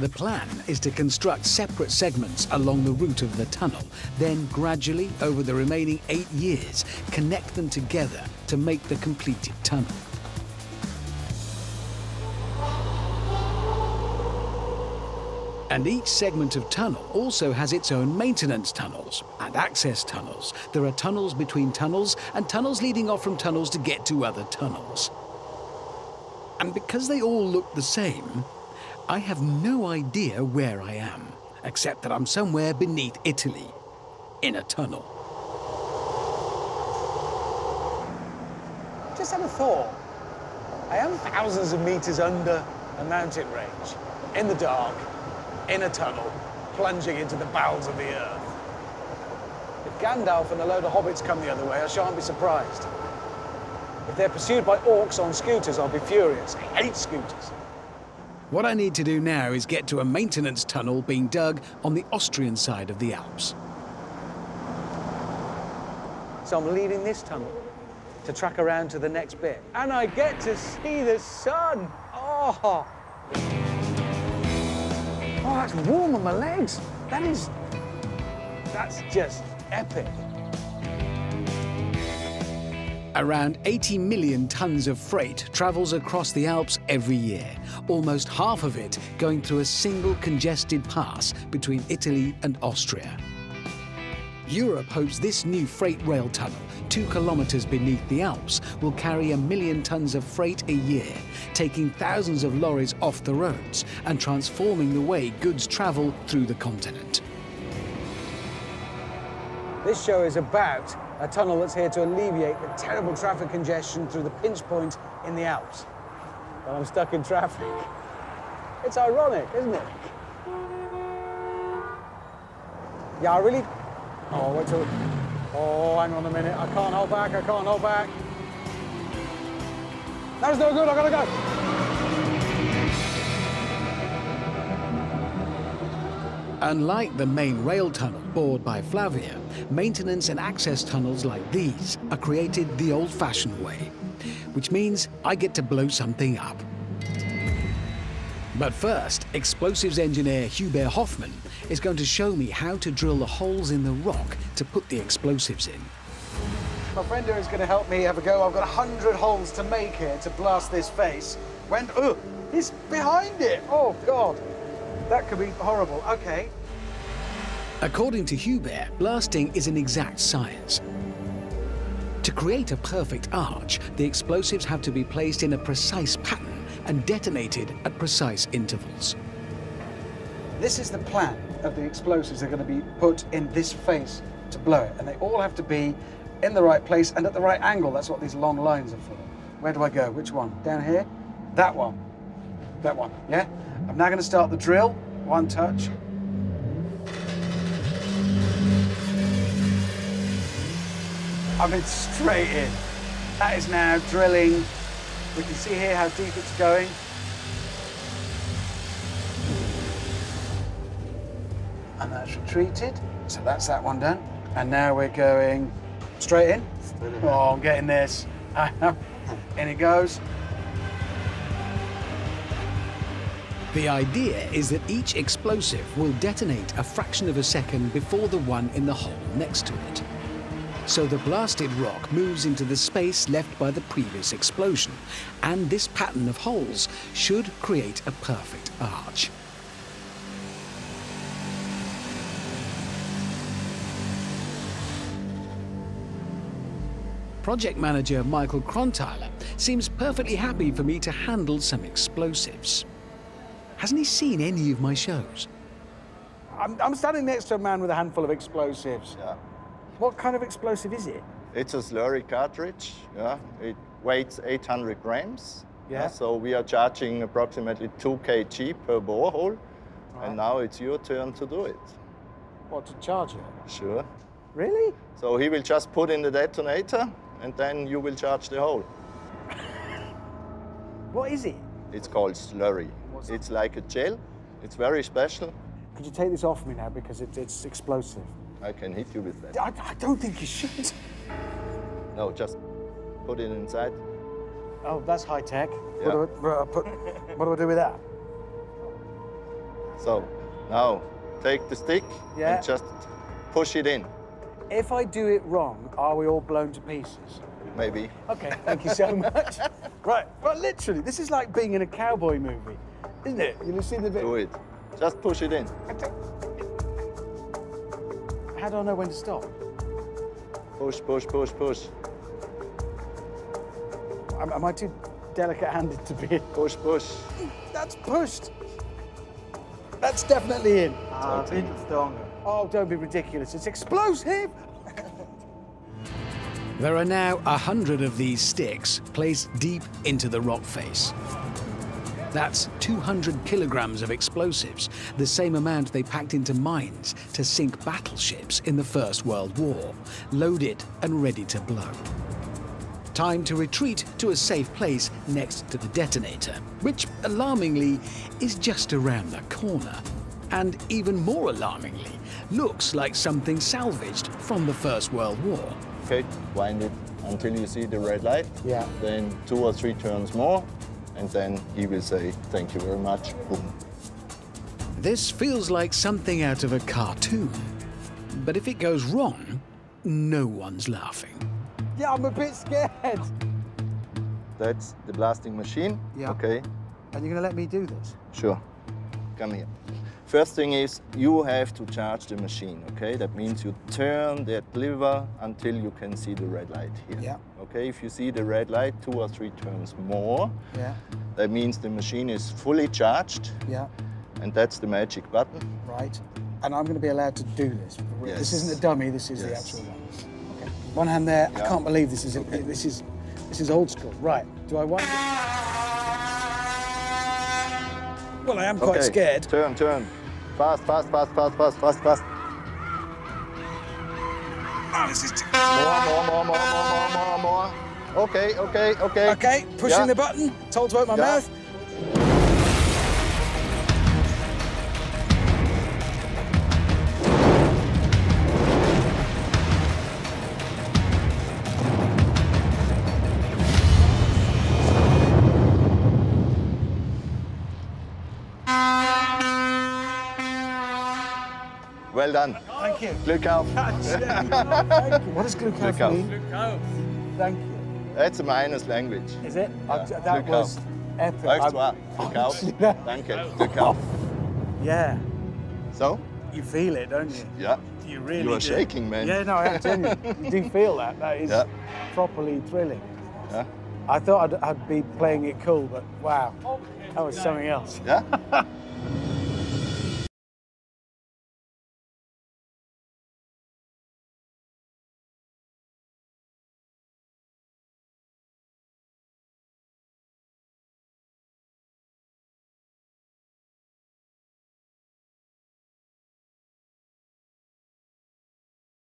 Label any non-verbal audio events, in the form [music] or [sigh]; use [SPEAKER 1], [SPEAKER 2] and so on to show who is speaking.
[SPEAKER 1] The plan is to construct separate segments along the route of the tunnel, then gradually, over the remaining eight years, connect them together to make the completed tunnel. And each segment of tunnel also has its own maintenance tunnels and access tunnels. There are tunnels between tunnels and tunnels leading off from tunnels to get to other tunnels. And because they all look the same, I have no idea where I am, except that I'm somewhere beneath Italy, in a tunnel.
[SPEAKER 2] Just have a thought. I am thousands of meters under a mountain range, in the dark, in a tunnel, plunging into the bowels of the earth. If Gandalf and a load of hobbits come the other way, I shan't be surprised. If they're pursued by orcs on scooters, I'll be furious. I hate scooters.
[SPEAKER 1] What I need to do now is get to a maintenance tunnel being dug on the Austrian side of the Alps.
[SPEAKER 2] So I'm leaving this tunnel to track around to the next bit. And I get to see the sun. Oh! Oh, that's warm on my legs. That is... That's just epic.
[SPEAKER 1] Around 80 million tons of freight travels across the Alps every year, almost half of it going through a single congested pass between Italy and Austria. Europe hopes this new freight rail tunnel, two kilometers beneath the Alps, will carry a million tons of freight a year, taking thousands of lorries off the roads and transforming the way goods travel through the continent.
[SPEAKER 2] This show is about a tunnel that's here to alleviate the terrible traffic congestion through the pinch point in the Alps. But I'm stuck in traffic. It's ironic, isn't it? Yeah, I really... Oh, wait till... Oh, hang on a minute. I can't hold back, I can't hold back. That's no good, I gotta go.
[SPEAKER 1] Unlike the main rail tunnel bored by Flavia, maintenance and access tunnels like these are created the old-fashioned way, which means I get to blow something up. But first, explosives engineer Hubert Hoffman is going to show me how to drill the holes in the rock to put the explosives in.
[SPEAKER 2] My friend here is going to help me have a go. I've got a hundred holes to make here to blast this face. When, oh, he's behind it. Oh, God. That could be horrible. Okay.
[SPEAKER 1] According to Hubert, blasting is an exact science. To create a perfect arch, the explosives have to be placed in a precise pattern and detonated at precise intervals.
[SPEAKER 2] This is the plan of the explosives that are going to be put in this face to blow it. And they all have to be in the right place and at the right angle. That's what these long lines are for. Where do I go? Which one? Down here? That one. That one, yeah? I'm now going to start the drill. One touch. I'm in straight in. That is now drilling. We can see here how deep it's going. And that's retreated. So that's that one done. And now we're going straight in. Oh, I'm getting this. [laughs] in it goes.
[SPEAKER 1] The idea is that each explosive will detonate a fraction of a second before the one in the hole next to it. So the blasted rock moves into the space left by the previous explosion, and this pattern of holes should create a perfect arch. Project manager Michael Krontaler seems perfectly happy for me to handle some explosives. Hasn't he seen any of my shows?
[SPEAKER 2] I'm, I'm standing next to a man with a handful of explosives.
[SPEAKER 3] Yeah.
[SPEAKER 2] What kind of explosive is it?
[SPEAKER 3] It's a slurry cartridge. Yeah. It weighs 800 grams.
[SPEAKER 2] Yeah.
[SPEAKER 3] So we are charging approximately 2 kg per borehole.
[SPEAKER 2] Right.
[SPEAKER 3] And now it's your turn to do it.
[SPEAKER 2] What, to charge it?
[SPEAKER 3] Sure.
[SPEAKER 2] Really?
[SPEAKER 3] So he will just put in the detonator and then you will charge the hole. [laughs]
[SPEAKER 2] What is it?
[SPEAKER 3] It's called slurry.
[SPEAKER 2] What's-
[SPEAKER 3] It's like a gel. It's very special.
[SPEAKER 2] Could you take this off me now because it, it's explosive?
[SPEAKER 3] I can hit you with that.
[SPEAKER 2] I, I don't think you should.
[SPEAKER 3] No, just put it inside.
[SPEAKER 2] Oh, that's high tech.
[SPEAKER 3] Yeah.
[SPEAKER 2] What, do I, put, what do I do with that?
[SPEAKER 3] So now take the stick
[SPEAKER 2] Yeah.
[SPEAKER 3] and just push it in,
[SPEAKER 2] If I do it wrong, are we all blown to pieces?
[SPEAKER 3] maybe.
[SPEAKER 2] Okay, thank you so [laughs] much. right, but literally, this is like being in a cowboy movie, isn't it? You'll see the bit.
[SPEAKER 3] Do it. Just push it in.
[SPEAKER 2] How do I know when to stop?
[SPEAKER 3] Push, push, push, push.
[SPEAKER 2] Am, am I too delicate-handed to be?
[SPEAKER 3] Push, push.
[SPEAKER 2] That's pushed. That's definitely in.
[SPEAKER 4] Ah, a bit stronger.
[SPEAKER 2] Oh, don't be ridiculous. It's explosive.
[SPEAKER 1] There are now a hundred of these sticks placed deep into the rock face. That's 200 kilograms of explosives, the same amount they packed into mines to sink battleships in the First World War, loaded and ready to blow. Time to retreat to a safe place next to the detonator, which, alarmingly, is just around the corner. And even more alarmingly, looks like something salvaged from the First World War.
[SPEAKER 3] Okay, wind it until you see the red light.
[SPEAKER 2] Yeah.
[SPEAKER 3] Then two or three turns more, and then he will say, thank you very much. Boom.
[SPEAKER 1] This feels like something out of a cartoon. But if it goes wrong, no one's laughing.
[SPEAKER 2] Yeah, I'm a bit scared.
[SPEAKER 3] That's the blasting machine.
[SPEAKER 2] Yeah.
[SPEAKER 3] Okay,
[SPEAKER 2] And you're gonna let me do this?
[SPEAKER 3] sure. Come here. First thing is you have to charge the machine, okay? That means you turn that lever until you can see the red light here.
[SPEAKER 2] Yeah.
[SPEAKER 3] Okay, if you see the red light two or three turns more,
[SPEAKER 2] Yeah,
[SPEAKER 3] that means the machine is fully charged
[SPEAKER 2] yeah,
[SPEAKER 3] and that's the magic button.
[SPEAKER 2] right. And I'm gonna be allowed to do this. This isn't a dummy. This is the actual one. Okay. One hand there. I can't believe this is this is this is old school. Right. Do I want? Well, I am quite
[SPEAKER 3] okay.
[SPEAKER 2] scared.
[SPEAKER 3] Turn, turn. Fast, fast, fast, fast, fast, fast, fast.
[SPEAKER 2] Oh, this is.
[SPEAKER 3] More, more, more, more, more, more, more, more. Okay, okay, okay.
[SPEAKER 2] Okay, pushing
[SPEAKER 3] Yeah.
[SPEAKER 2] the button. Told to open my
[SPEAKER 3] Yeah.
[SPEAKER 2] mouth.
[SPEAKER 3] Well done.
[SPEAKER 2] Thank you.
[SPEAKER 3] Glück auf. [laughs]
[SPEAKER 2] Thank you. [laughs] What does Glück
[SPEAKER 3] Glück auf.
[SPEAKER 2] mean? Thank you.
[SPEAKER 3] That's a minus language.
[SPEAKER 2] Is it?
[SPEAKER 3] Yeah.
[SPEAKER 2] I- that
[SPEAKER 3] Glück
[SPEAKER 2] was
[SPEAKER 3] auf.
[SPEAKER 2] epic.
[SPEAKER 3] Rechts
[SPEAKER 2] I-
[SPEAKER 3] war. Glück auf.
[SPEAKER 2] Yeah.
[SPEAKER 3] Danke. Glück auf.
[SPEAKER 2] Yeah.
[SPEAKER 3] So?
[SPEAKER 2] You feel it, don't you?
[SPEAKER 3] Yeah.
[SPEAKER 2] You really
[SPEAKER 3] You are
[SPEAKER 2] do.
[SPEAKER 3] shaking, man.
[SPEAKER 2] Yeah, no, I am genuine. [laughs] you do feel that. That is
[SPEAKER 3] Yeah.
[SPEAKER 2] properly thrilling.
[SPEAKER 3] Yeah.
[SPEAKER 2] I thought I'd, I'd be playing it cool, but wow, that was something else.
[SPEAKER 3] Yeah?